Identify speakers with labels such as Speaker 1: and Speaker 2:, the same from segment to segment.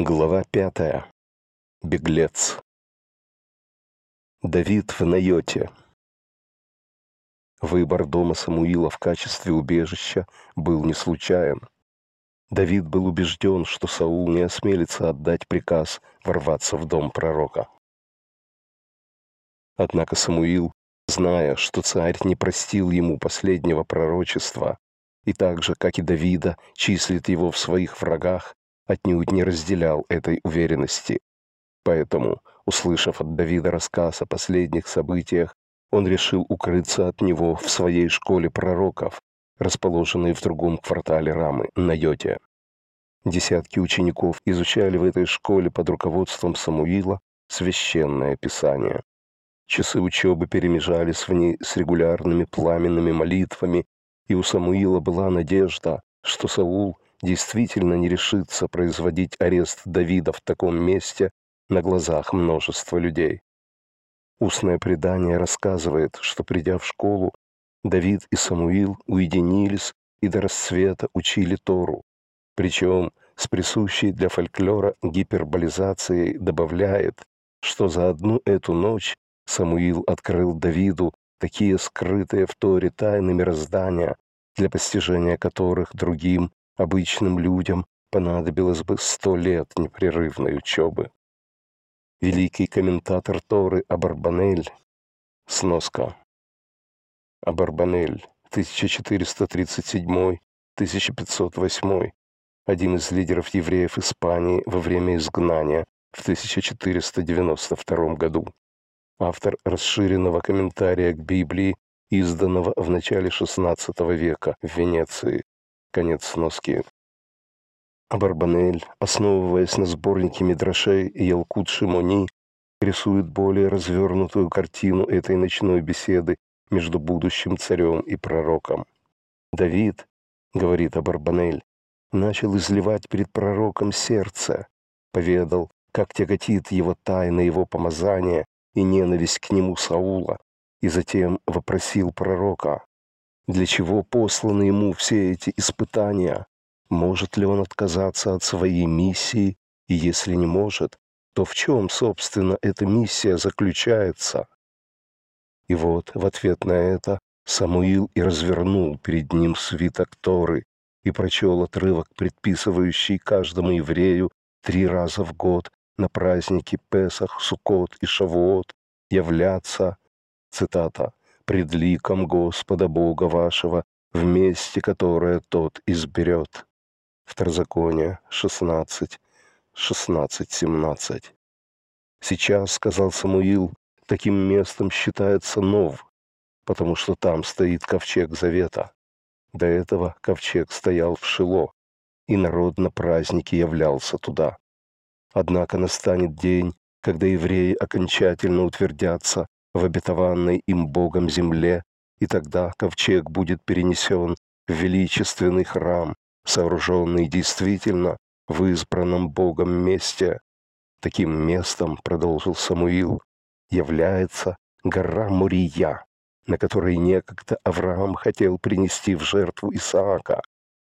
Speaker 1: Глава пятая. Беглец. Давид в Найоте. Выбор дома Самуила в качестве убежища был не случайен. Давид был убежден, что Саул не осмелится отдать приказ ворваться в дом пророка. Однако Самуил, зная, что царь не простил ему последнего пророчества, и так же, как и Давида, числит его в своих врагах, отнюдь не разделял этой уверенности. Поэтому, услышав от Давида рассказ о последних событиях, он решил укрыться от него в своей школе пророков, расположенной в другом квартале Рамы, на Йоте. Десятки учеников изучали в этой школе под руководством Самуила священное писание. Часы учебы перемежались в ней с регулярными пламенными молитвами, и у Самуила была надежда, что Саул действительно не решится производить арест Давида в таком месте на глазах множества людей. Устное предание рассказывает, что, придя в школу, Давид и Самуил уединились и до рассвета учили Тору. Причем с присущей для фольклора гиперболизацией добавляет, что за одну эту ночь Самуил открыл Давиду такие скрытые в Торе тайны мироздания, для постижения которых другим обычным людям понадобилось бы сто лет непрерывной учебы. Великий комментатор Торы Абарбанель, сноска. Абарбанель, 1437-1508, один из лидеров евреев Испании во время изгнания в 1492 году. Автор расширенного комментария к Библии, изданного в начале XVI века в Венеции, Конец сноски. Абарбанель, основываясь на сборнике Мидрашей и Ялкут Шимони, рисует более развернутую картину этой ночной беседы между будущим царем и пророком. «Давид, — говорит Абарбанель, — начал изливать перед пророком сердце, поведал, как тяготит его тайна его помазания и ненависть к нему Саула, и затем вопросил пророка, для чего посланы ему все эти испытания? Может ли он отказаться от своей миссии? И если не может, то в чем, собственно, эта миссия заключается? И вот в ответ на это Самуил и развернул перед ним свиток Торы и прочел отрывок, предписывающий каждому еврею три раза в год на праздники Песах, Суккот и Шавуот являться, цитата, пред ликом Господа Бога вашего, в месте, которое тот изберет». Второзаконие 16, 16, 17. «Сейчас, — сказал Самуил, — таким местом считается Нов, потому что там стоит ковчег Завета. До этого ковчег стоял в Шило, и народ на празднике являлся туда. Однако настанет день, когда евреи окончательно утвердятся в обетованной им Богом земле, и тогда ковчег будет перенесен в величественный храм, сооруженный действительно в избранном Богом месте. Таким местом, продолжил Самуил, является гора Мурия, на которой некогда Авраам хотел принести в жертву Исаака,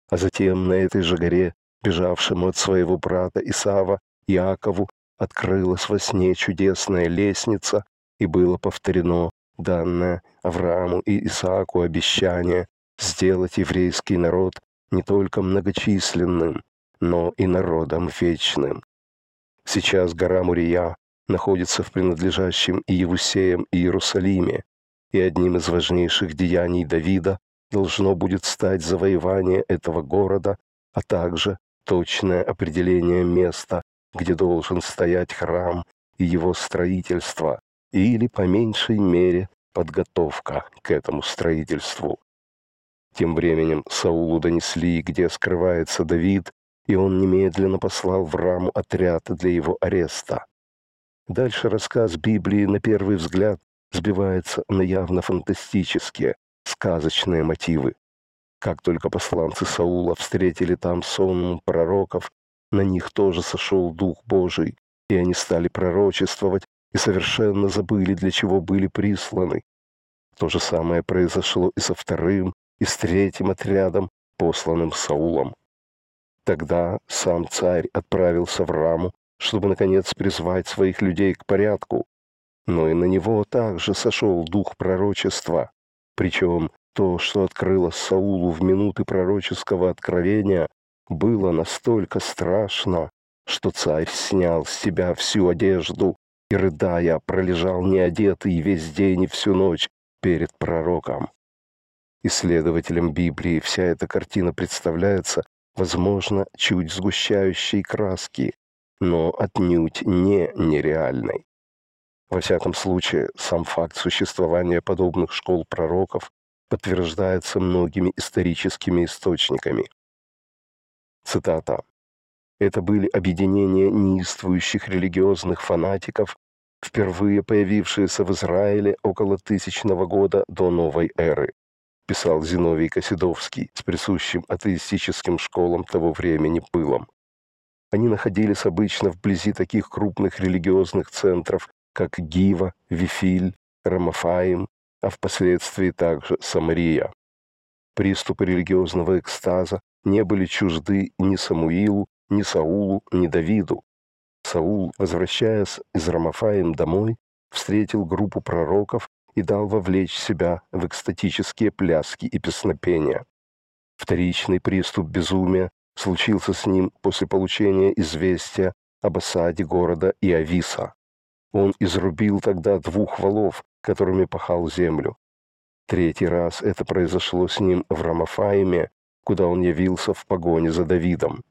Speaker 1: а затем на этой же горе, бежавшему от своего брата Исава, Иакову, открылась во сне чудесная лестница, и было повторено данное Аврааму и Исааку обещание сделать еврейский народ не только многочисленным, но и народом вечным. Сейчас гора Мурия находится в принадлежащем Иевусеям Иерусалиме, и одним из важнейших деяний Давида должно будет стать завоевание этого города, а также точное определение места, где должен стоять храм и его строительство, или, по меньшей мере, подготовка к этому строительству. Тем временем Саулу донесли, где скрывается Давид, и он немедленно послал в раму отряд для его ареста. Дальше рассказ Библии на первый взгляд сбивается на явно фантастические, сказочные мотивы. Как только посланцы Саула встретили там сонм пророков, на них тоже сошел Дух Божий, и они стали пророчествовать и совершенно забыли, для чего были присланы. То же самое произошло и со вторым, и с третьим отрядом, посланным Саулом. Тогда сам царь отправился в Раму, чтобы, наконец, призвать своих людей к порядку. Но и на него также сошел дух пророчества. Причем то, что открылось Саулу в минуты пророческого откровения, было настолько страшно, что царь снял с себя всю одежду и, рыдая, пролежал неодетый весь день и всю ночь перед пророком. Исследователям Библии вся эта картина представляется, возможно, чуть сгущающей краски, но отнюдь не нереальной. Во всяком случае, сам факт существования подобных школ пророков подтверждается многими историческими источниками. Цитата. Это были объединения неистующих религиозных фанатиков, впервые появившиеся в Израиле около тысячного года до новой эры, писал Зиновий Косидовский с присущим атеистическим школам того времени пылом. Они находились обычно вблизи таких крупных религиозных центров, как Гива, Вифиль, Рамафаим, а впоследствии также Самария. Приступы религиозного экстаза не были чужды ни Самуилу, ни Саулу, ни Давиду. Саул, возвращаясь из Рамафаим домой, встретил группу пророков и дал вовлечь себя в экстатические пляски и песнопения. Вторичный приступ безумия случился с ним после получения известия об осаде города Иависа. Он изрубил тогда двух валов, которыми пахал землю. Третий раз это произошло с ним в Рамафаиме, куда он явился в погоне за Давидом.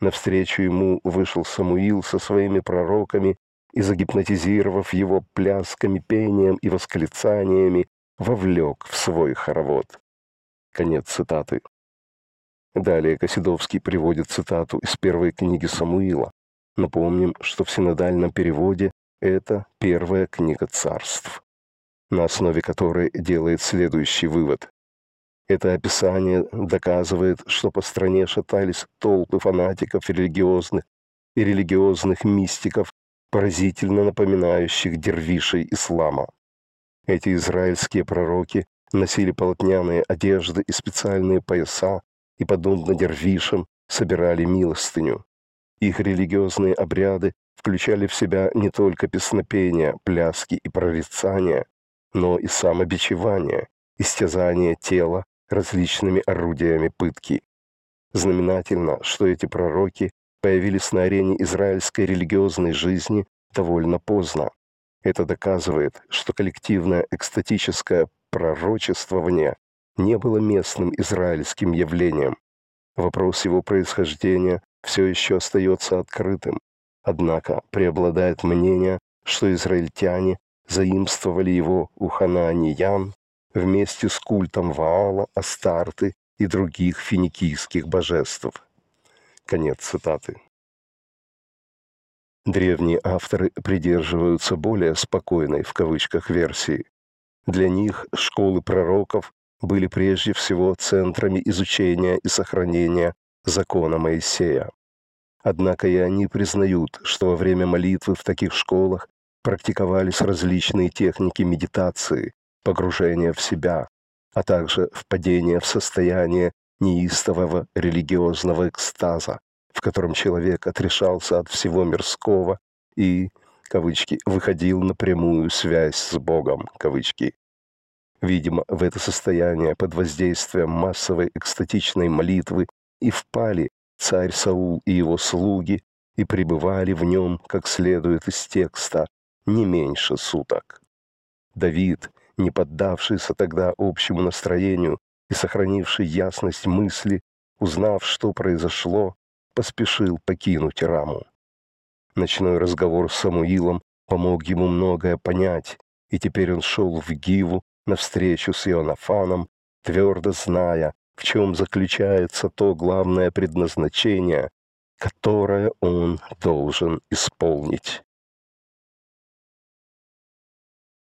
Speaker 1: Навстречу ему вышел Самуил со своими пророками и, загипнотизировав его плясками, пением и восклицаниями, вовлек в свой хоровод. Конец цитаты. Далее Косидовский приводит цитату из первой книги Самуила. Напомним, что в синодальном переводе это первая книга царств, на основе которой делает следующий вывод. Это описание доказывает, что по стране шатались толпы фанатиков религиозных и религиозных мистиков, поразительно напоминающих дервишей ислама. Эти израильские пророки носили полотняные одежды и специальные пояса, и, подобно дервишам, собирали милостыню. Их религиозные обряды включали в себя не только песнопения, пляски и прорицания, но и самобичевание, истязание тела различными орудиями пытки. Знаменательно, что эти пророки появились на арене израильской религиозной жизни довольно поздно. Это доказывает, что коллективное экстатическое пророчествование не было местным израильским явлением. Вопрос его происхождения все еще остается открытым. Однако преобладает мнение, что израильтяне заимствовали его у хананиян вместе с культом Ваала, Астарты и других финикийских божеств. Конец цитаты. Древние авторы придерживаются более спокойной в кавычках версии. Для них школы пророков были прежде всего центрами изучения и сохранения закона Моисея. Однако и они признают, что во время молитвы в таких школах практиковались различные техники медитации, погружения в себя, а также впадения в состояние неистового религиозного экстаза, в котором человек отрешался от всего мирского и, кавычки, выходил на прямую связь с Богом, кавычки. Видимо, в это состояние под воздействием массовой экстатичной молитвы и впали царь Саул и его слуги и пребывали в нем, как следует из текста, не меньше суток. Давид, не поддавшийся тогда общему настроению и сохранивший ясность мысли, узнав, что произошло, поспешил покинуть Раму. Ночной разговор с Самуилом помог ему многое понять, и теперь он шел в Гиву навстречу с Ионафаном, твердо зная, в чем заключается то главное предназначение, которое он должен исполнить.